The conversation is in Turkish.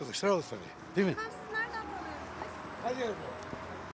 Kılıçdaroğlu tabii. Değil mi? Efendim siz nereden tanıyorsunuz? Hadi yavrum.